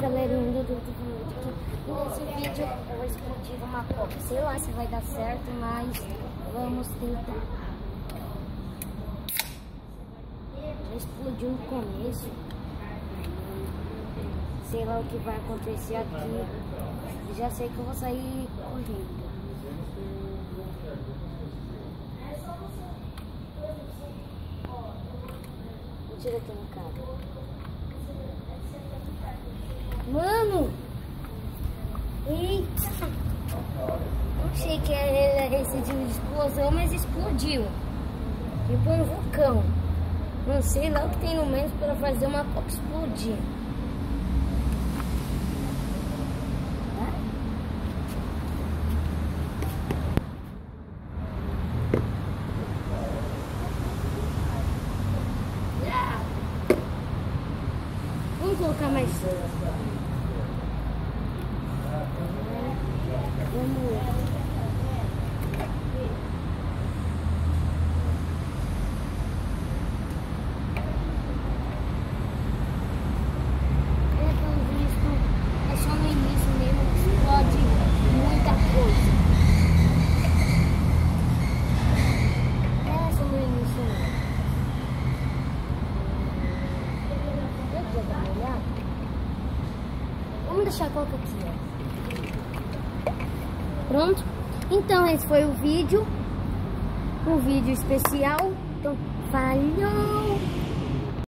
galerinha do vídeo Nesse vídeo eu vou explodir uma copa. Sei lá se vai dar certo, mas vamos tentar. Já explodiu no começo. Sei lá o que vai acontecer aqui. Já sei que eu vou sair correndo. Tira aqui no cara. Mano! Eita! Não sei que era esse tipo de explosão, mas explodiu. Tipo um vulcão. Não sei lá o que tem no menos para fazer uma copa explodir. Vamos colocar mais. Deixar a coca aqui, ó. Pronto? Então, esse foi o vídeo. Um vídeo especial. Então, falhou!